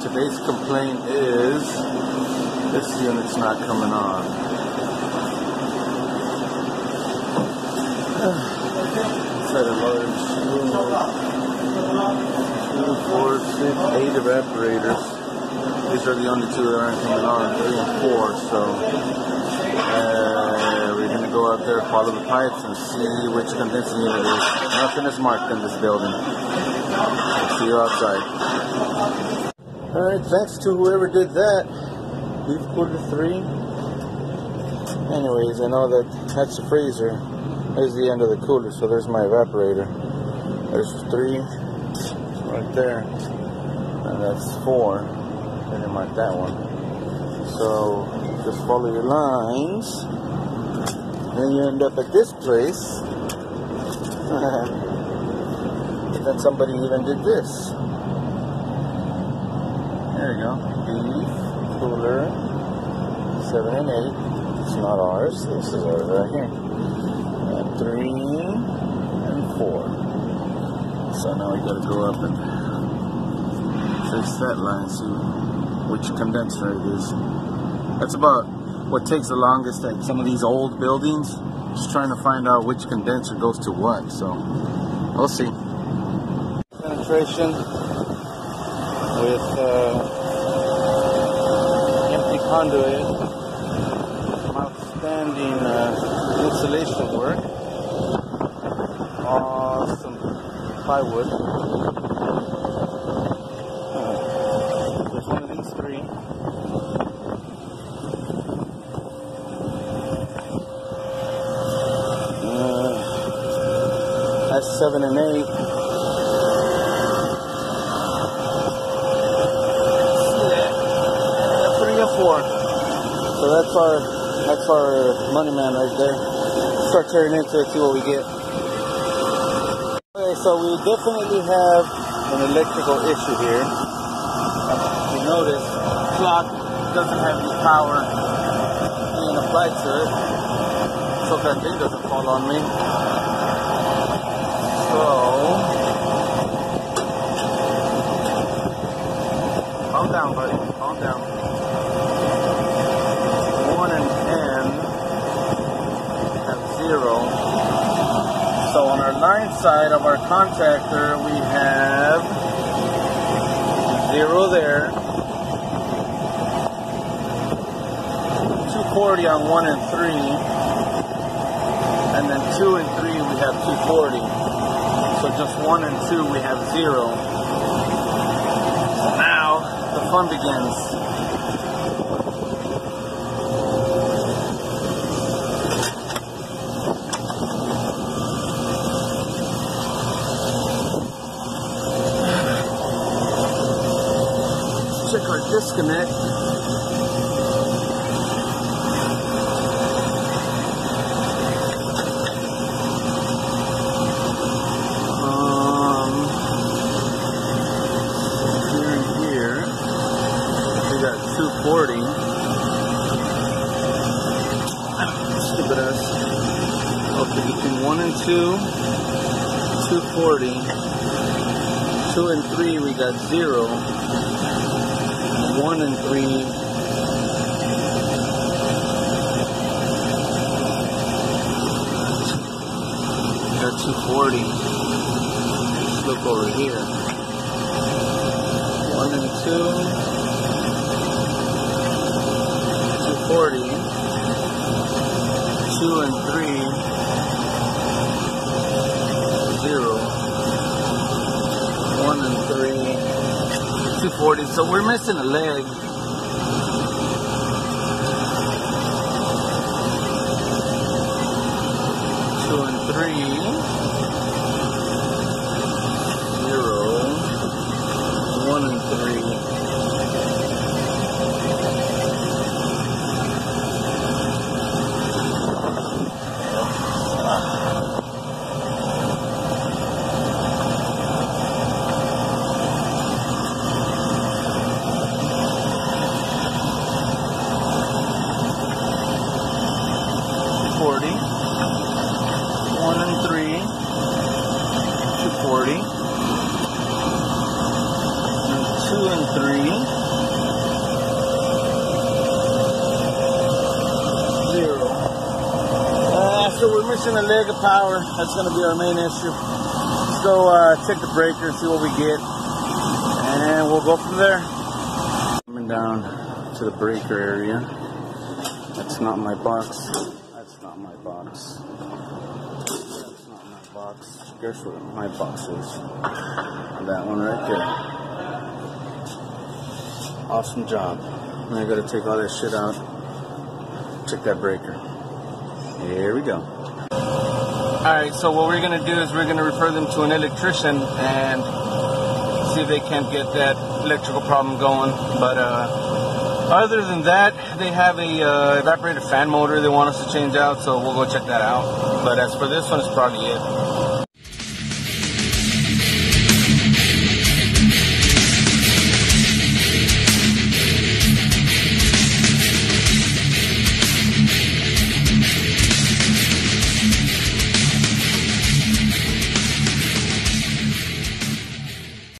Today's complaint is this unit's not coming on. Set a large. Two, four, six, eight evaporators. These are the only two that aren't coming on, three and four, so uh, we're gonna go out there, follow the pipes, and see which condensing unit is. Nothing is marked in this building. See you outside. Alright, thanks to whoever did that. Beef quarter three. Anyways, I know that that's the freezer. There's the end of the cooler, so there's my evaporator. There's three right there. And that's four. I didn't mark that one. So just follow your lines. Then you end up at this place. then somebody even did this. There you go. Beef, cooler, seven and eight. It's not ours. This is ours right here. And three and four. So now we gotta go up and fix that line, see which condenser it is. That's about what takes the longest at some of these old buildings. Just trying to find out which condenser goes to what. So we'll see. Penetration with uh, empty conduit, outstanding uh, insulation work, awesome plywood. Uh, three. Uh, that's seven and eight. Yeah, three or four. So that's our that's our money man right there. Start turning into it, see what we get. Okay, so we definitely have an electrical issue here. You notice the clock doesn't have any power being applied to it. So that thing doesn't fall on me. So calm down, buddy. Calm down. One and ten have zero. So side of our contactor, we have zero there. 240 on one and three. And then two and three, we have 240. So just one and two, we have zero. So Now the fun begins. Disconnect. Um, here and here, we got 240. Stupid ass. Okay, between 1 and 2, 240. 2 and 3, we got 0. 1 and 3, got 240. Let's look over here. 1 and 2, 240. 2 and 3, 0. 1 and 3, 240. So we're missing a leg. Two and three. Zero. One and three. Forty. One and three. Two forty. And two and and three. Zero. Uh, so we're missing a leg of power. That's going to be our main issue. Let's go uh, check the breaker see what we get. And we'll go from there. Coming down to the breaker area. That's not my box. That's not my box. That's not my box. Guess what my box is? That one right there. Awesome job. And I gotta take all that shit out. Check that breaker. Here we go. Alright, so what we're gonna do is we're gonna refer them to an electrician and see if they can't get that electrical problem going. But uh, other than that, they have a uh, evaporator fan motor they want us to change out, so we'll go check that out. But as for this one, it's probably it.